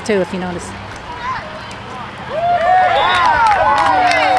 too, if you notice.